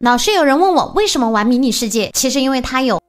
老是有人问我为什么玩迷你世界其实因为它有